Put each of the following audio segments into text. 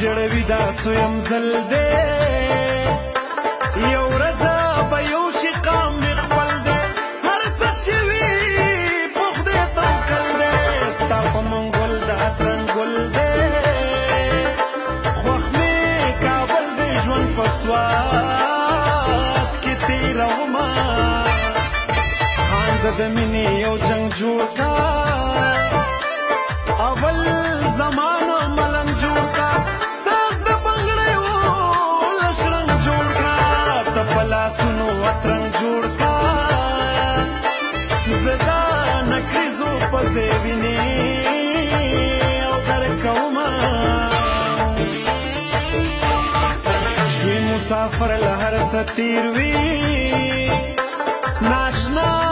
ژړوي دا سویم زل دی یو رضا به یو سره د مینې یو جنگ جوړ کا اول زمانه ملنګ جوړ کا ساز د بنګړې و لشلنګ جوړ کا تپلا سونو اترنګ جوړ کا زدا نکریزو پزې ویني او در کوما شوی مسافر لهر ستیر وی ناشنا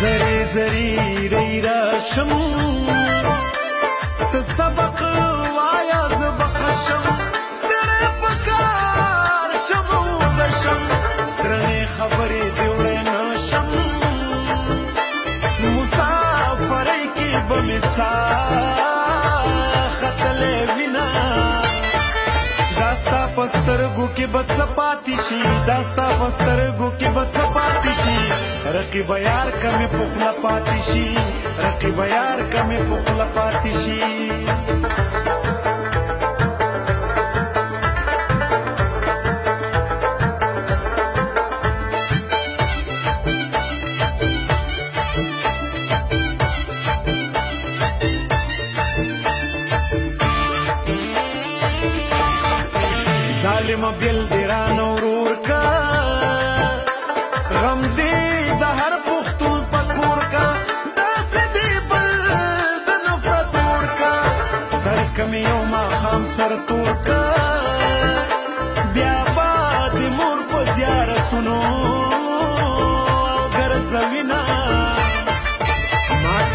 زری زری ری را شم ته سبق وایا زبخ شم ستر پکار شم د شم درنې خبرې دی وړې نه شم مسافرې کې به مثال داستا پسترګو کې بد څه پاتې شي داستا پسترګو کې بد څه रखी बयार कमी पुखला पातीशी रखी बयार कमी पुखला पातीशी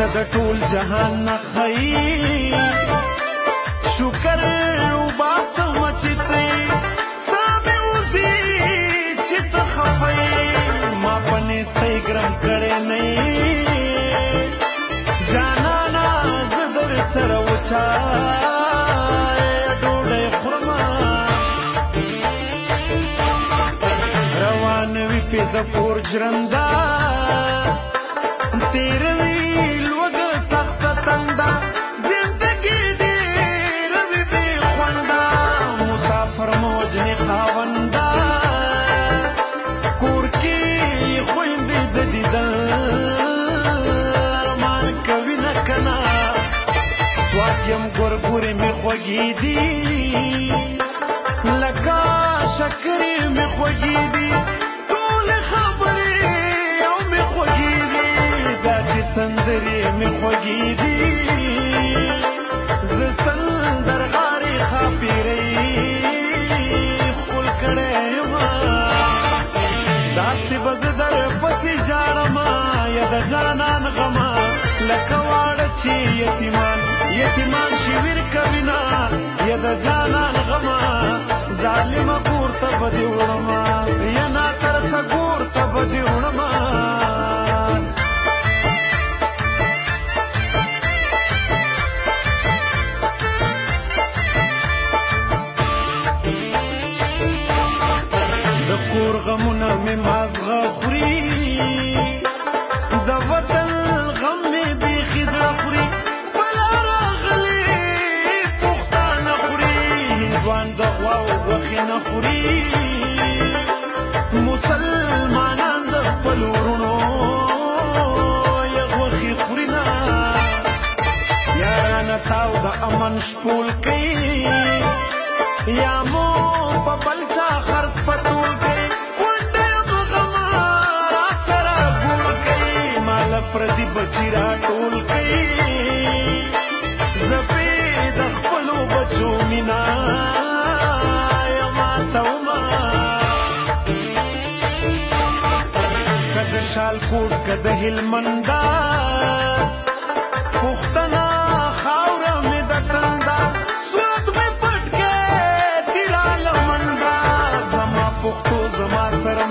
ته د ټول جهان نه خی شکر او باسم چې ته سامې وځي چې ته خفه ما په نسې ګرم کړې نه جانانا زه در سره وچا د پور ژرنده تیر یم ګورګورې مې خوږې دي لکه شکرې مې خوږې دي ټولې خبرې او مې خوږې دي دا چې سندرې مې خوږې دي زه سندرغارې خاپېرې ښکل کړی یم داسې به زه در پسې جاړمه یا د جانان غمه لکه واړه چې یتیمه یتیمان شویر کوینا یا د جانان غما ظالم پورته بدی وړما امن شپول کوي یا مو په بل څه خرڅ پتول کوي کونډه مغما را سره ګول کوي مال پردي بچی را ټول کوي زپې د خپلو بچو مینا شال کوټ کده هلمندا پښتو زما سره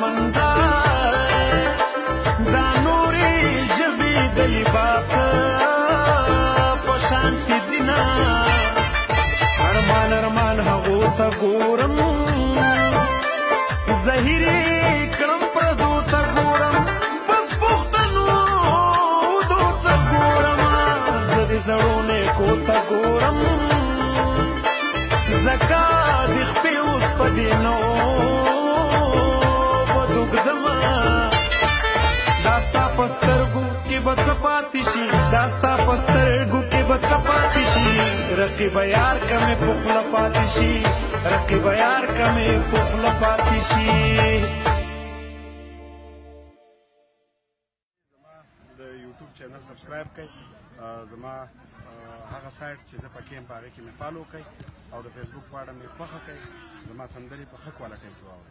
داستا پسترګو کې به څه پاتې شي رقیب یار کمې په خوله پاتې شي رقیب یار کمې په خوله پاتې شي یوټیوب چینل سبسکرایب کړئ زما هغه سایټ چې زه پکې یم په هغې کې مې فالو کړئ او د فیسبوک په اړه مې خوښه کړئ زما سندرې په ښه کوالټۍ کې واورئ